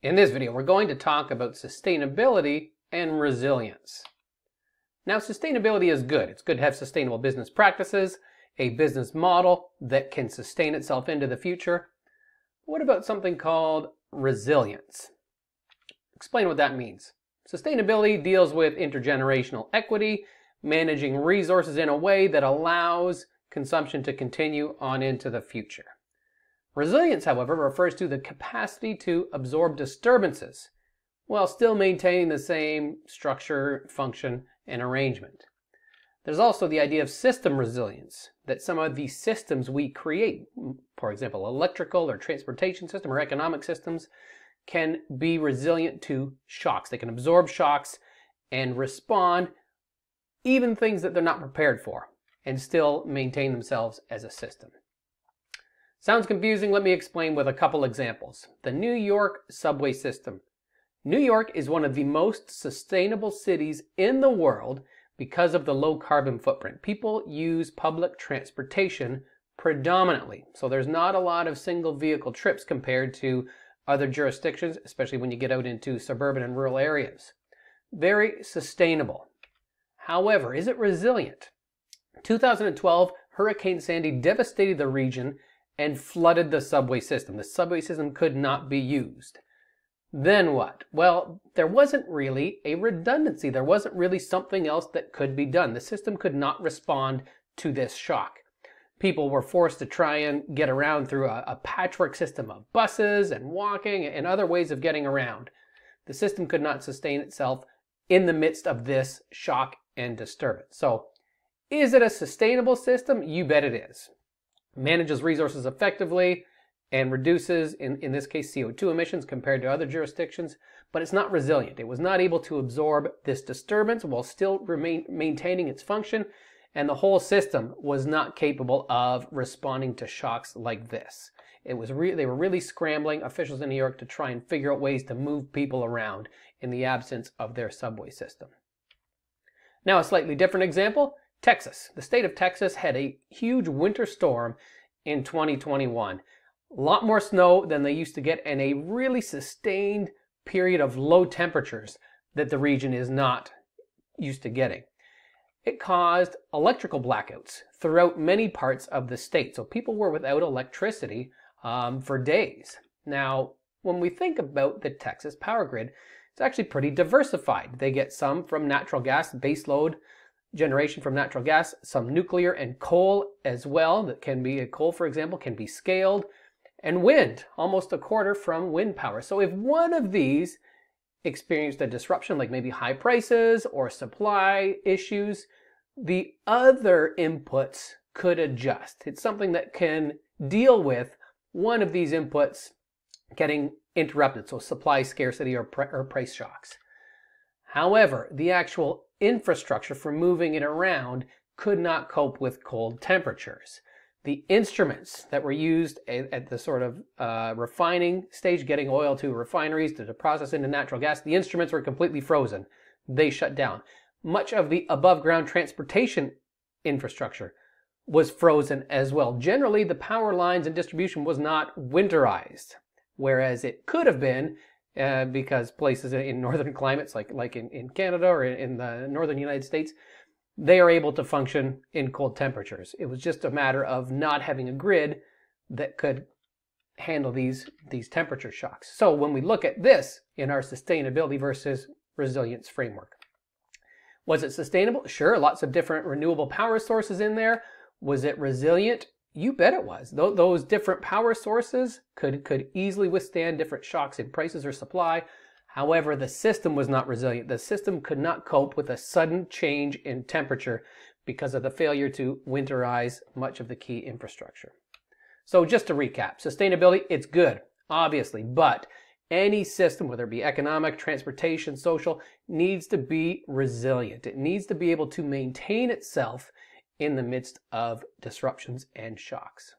In this video, we're going to talk about sustainability and resilience. Now, sustainability is good. It's good to have sustainable business practices, a business model that can sustain itself into the future. What about something called resilience? Explain what that means. Sustainability deals with intergenerational equity, managing resources in a way that allows consumption to continue on into the future. Resilience, however, refers to the capacity to absorb disturbances while still maintaining the same structure, function, and arrangement. There's also the idea of system resilience, that some of the systems we create, for example, electrical or transportation system or economic systems, can be resilient to shocks. They can absorb shocks and respond, even things that they're not prepared for, and still maintain themselves as a system. Sounds confusing? Let me explain with a couple examples. The New York subway system. New York is one of the most sustainable cities in the world because of the low carbon footprint. People use public transportation predominantly. So there's not a lot of single vehicle trips compared to other jurisdictions, especially when you get out into suburban and rural areas. Very sustainable. However, is it resilient? 2012, Hurricane Sandy devastated the region and flooded the subway system. The subway system could not be used. Then what? Well, there wasn't really a redundancy. There wasn't really something else that could be done. The system could not respond to this shock. People were forced to try and get around through a, a patchwork system of buses and walking and other ways of getting around. The system could not sustain itself in the midst of this shock and disturbance. So, is it a sustainable system? You bet it is manages resources effectively and reduces, in, in this case, CO2 emissions compared to other jurisdictions, but it's not resilient. It was not able to absorb this disturbance while still remain, maintaining its function, and the whole system was not capable of responding to shocks like this. It was they were really scrambling, officials in New York, to try and figure out ways to move people around in the absence of their subway system. Now, a slightly different example Texas. The state of Texas had a huge winter storm in 2021. A lot more snow than they used to get and a really sustained period of low temperatures that the region is not used to getting. It caused electrical blackouts throughout many parts of the state. So people were without electricity um, for days. Now, when we think about the Texas power grid, it's actually pretty diversified. They get some from natural gas baseload generation from natural gas, some nuclear and coal as well, that can be, a coal for example, can be scaled, and wind, almost a quarter from wind power. So if one of these experienced a disruption, like maybe high prices or supply issues, the other inputs could adjust. It's something that can deal with one of these inputs getting interrupted, so supply scarcity or, pr or price shocks. However, the actual infrastructure for moving it around could not cope with cold temperatures. The instruments that were used at, the sort of uh, refining stage, getting oil to refineries to process into natural gas, the instruments were completely frozen. They shut down. Much of the above ground transportation infrastructure was frozen as well. Generally, the power lines and distribution was not winterized, whereas it could have been uh, because places in northern climates, like like in, in Canada or in the northern United States, they are able to function in cold temperatures. It was just a matter of not having a grid that could handle these these temperature shocks. So when we look at this in our sustainability versus resilience framework, was it sustainable? Sure, lots of different renewable power sources in there. Was it resilient? You bet it was. Th- those different power sources could, could easily withstand different shocks in prices or supply. However, the system was not resilient. The system could not cope with a sudden change in temperature because of the failure to winterize much of the key infrastructure. So just to recap, sustainability, it's good, obviously, but any system, whether it be economic, transportation, social, needs to be resilient. It needs to be able to maintain itself in the midst of disruptions and shocks.